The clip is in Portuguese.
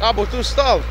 Ah, botou o.